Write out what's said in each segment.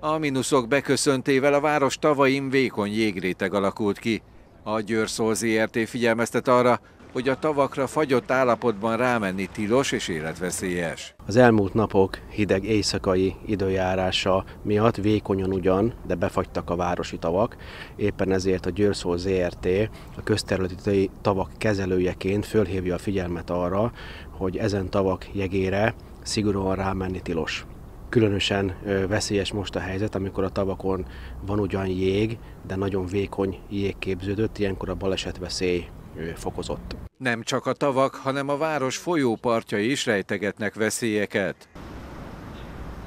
A mínuszok beköszöntével a város tavain vékony jégréteg alakult ki. A Győrszol ZRT figyelmeztet arra, hogy a tavakra fagyott állapotban rámenni tilos és életveszélyes. Az elmúlt napok hideg éjszakai időjárása miatt vékonyan ugyan, de befagytak a városi tavak. Éppen ezért a Győrszol ZRT a közterületi tavak kezelőjeként fölhívja a figyelmet arra, hogy ezen tavak jegére szigorúan rámenni tilos. Különösen veszélyes most a helyzet, amikor a tavakon van ugyan jég, de nagyon vékony jég képződött, ilyenkor a balesetveszély fokozott. Nem csak a tavak, hanem a város folyópartjai is rejtegetnek veszélyeket.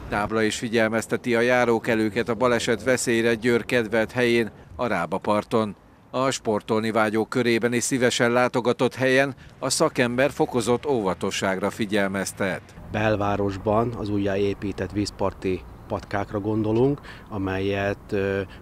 Tábla is figyelmezteti a járókelőket a baleset veszélyre Győr kedvelt helyén, a Rába parton. A sportolni vágyók körében is szívesen látogatott helyen a szakember fokozott óvatosságra figyelmeztet. Belvárosban az újjáépített vízparti patkákra gondolunk, amelyet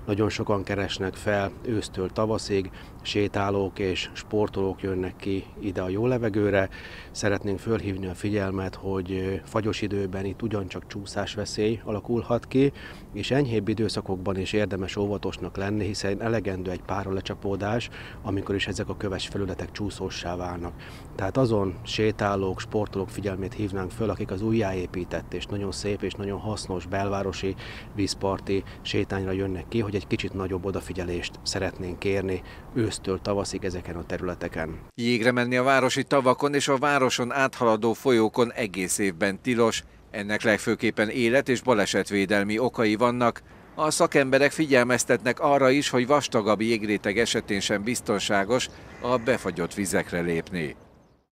nagyon sokan keresnek fel ősztől tavaszig, sétálók és sportolók jönnek ki ide a jó levegőre. Szeretnénk fölhívni a figyelmet, hogy fagyos időben itt ugyancsak csúszásveszély alakulhat ki, és enyhébb időszakokban is érdemes óvatosnak lenni, hiszen elegendő egy pára lecsapódás, amikor is ezek a köves felületek csúszóssá válnak. Tehát azon sétálók, sportolók figyelmét hívnánk föl, akik az újjáépített és nagyon szép és nagyon hasznos belvárosi vízparti sétányra jönnek ki, hogy egy kicsit nagyobb odafigyelést szeretnénk kérni ősztől tavaszig ezeken a területeken. Jégre menni a városi tavakon és a városon áthaladó folyókon egész évben tilos, ennek legfőképpen élet- és balesetvédelmi okai vannak. A szakemberek figyelmeztetnek arra is, hogy vastagabb jégréteg esetén sem biztonságos a befagyott vizekre lépni.